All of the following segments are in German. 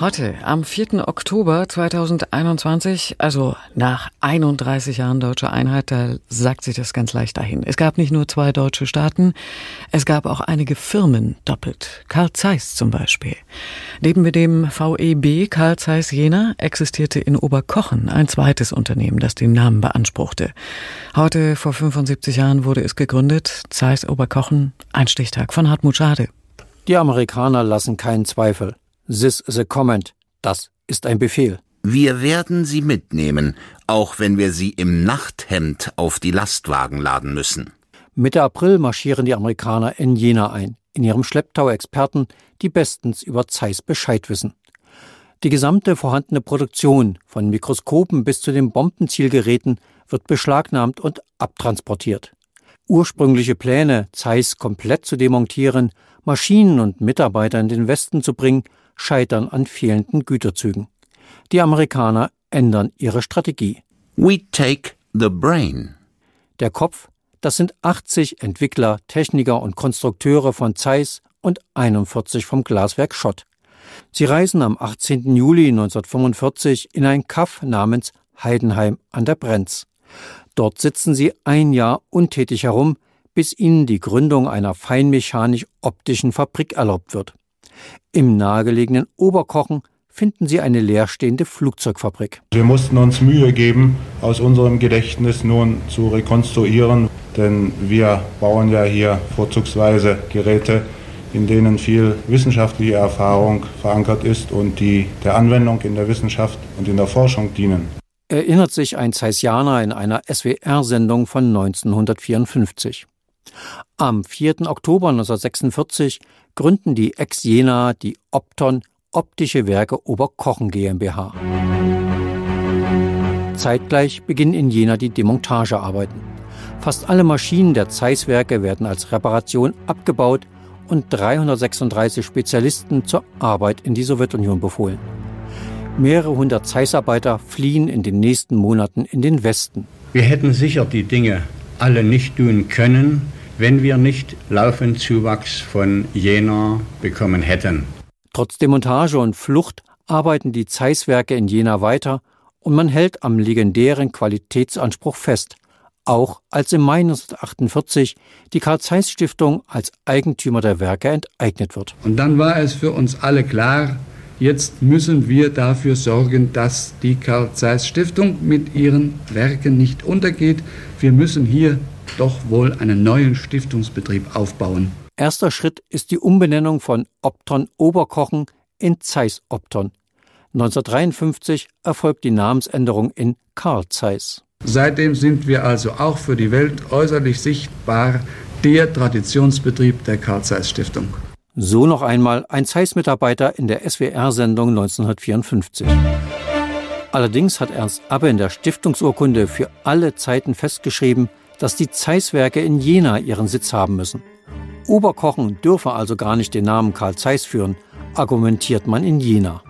Heute, am 4. Oktober 2021, also nach 31 Jahren deutscher Einheit, da sagt sich das ganz leicht dahin. Es gab nicht nur zwei deutsche Staaten, es gab auch einige Firmen doppelt. Karl Zeiss zum Beispiel. Neben dem VEB Karl Zeiss Jena existierte in Oberkochen ein zweites Unternehmen, das den Namen beanspruchte. Heute, vor 75 Jahren, wurde es gegründet. Zeiss Oberkochen, ein Stichtag von Hartmut Schade. Die Amerikaner lassen keinen Zweifel. This is a comment. Das ist ein Befehl. Wir werden sie mitnehmen, auch wenn wir sie im Nachthemd auf die Lastwagen laden müssen. Mitte April marschieren die Amerikaner in Jena ein, in ihrem Schlepptau Experten, die bestens über Zeiss Bescheid wissen. Die gesamte vorhandene Produktion, von Mikroskopen bis zu den Bombenzielgeräten, wird beschlagnahmt und abtransportiert. Ursprüngliche Pläne, Zeiss komplett zu demontieren, Maschinen und Mitarbeiter in den Westen zu bringen, scheitern an fehlenden Güterzügen. Die Amerikaner ändern ihre Strategie. We take the brain. Der Kopf, das sind 80 Entwickler, Techniker und Konstrukteure von Zeiss und 41 vom Glaswerk Schott. Sie reisen am 18. Juli 1945 in ein Kaff namens Heidenheim an der Brenz. Dort sitzen sie ein Jahr untätig herum, bis ihnen die Gründung einer feinmechanisch-optischen Fabrik erlaubt wird. Im nahegelegenen Oberkochen finden Sie eine leerstehende Flugzeugfabrik. Wir mussten uns Mühe geben, aus unserem Gedächtnis nun zu rekonstruieren, denn wir bauen ja hier vorzugsweise Geräte, in denen viel wissenschaftliche Erfahrung verankert ist und die der Anwendung in der Wissenschaft und in der Forschung dienen. Erinnert sich ein Zeissianer in einer SWR-Sendung von 1954. Am 4. Oktober 1946 gründen die Ex-Jena die Opton Optische Werke Oberkochen GmbH. Zeitgleich beginnen in Jena die Demontagearbeiten. Fast alle Maschinen der Zeiss-Werke werden als Reparation abgebaut und 336 Spezialisten zur Arbeit in die Sowjetunion befohlen. Mehrere hundert Zeiss-Arbeiter fliehen in den nächsten Monaten in den Westen. Wir hätten sicher die Dinge alle nicht tun können, wenn wir nicht laufend Zuwachs von Jena bekommen hätten. Trotz Demontage und Flucht arbeiten die Zeiss-Werke in Jena weiter und man hält am legendären Qualitätsanspruch fest, auch als im Mai 1948 die Karl-Zeiss-Stiftung als Eigentümer der Werke enteignet wird. Und dann war es für uns alle klar, jetzt müssen wir dafür sorgen, dass die Karl-Zeiss-Stiftung mit ihren Werken nicht untergeht. Wir müssen hier doch wohl einen neuen Stiftungsbetrieb aufbauen. Erster Schritt ist die Umbenennung von Opton Oberkochen in Zeiss Opton. 1953 erfolgt die Namensänderung in Karl Zeiss. Seitdem sind wir also auch für die Welt äußerlich sichtbar der Traditionsbetrieb der Karl Zeiss Stiftung. So noch einmal ein Zeiss-Mitarbeiter in der SWR-Sendung 1954. Allerdings hat Ernst Abbe in der Stiftungsurkunde für alle Zeiten festgeschrieben, dass die Zeiss-Werke in Jena ihren Sitz haben müssen. Oberkochen dürfe also gar nicht den Namen Karl Zeiss führen, argumentiert man in Jena.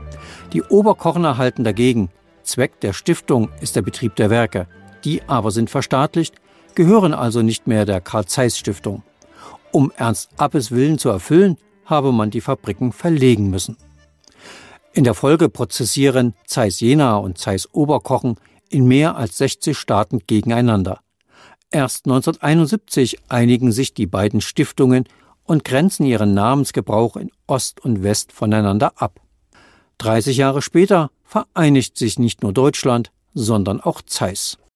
Die Oberkochener halten dagegen, Zweck der Stiftung ist der Betrieb der Werke. Die aber sind verstaatlicht, gehören also nicht mehr der Karl Zeiss Stiftung. Um Ernst Appes Willen zu erfüllen, habe man die Fabriken verlegen müssen. In der Folge prozessieren Zeiss Jena und Zeiss Oberkochen in mehr als 60 Staaten gegeneinander. Erst 1971 einigen sich die beiden Stiftungen und grenzen ihren Namensgebrauch in Ost und West voneinander ab. 30 Jahre später vereinigt sich nicht nur Deutschland, sondern auch Zeiss.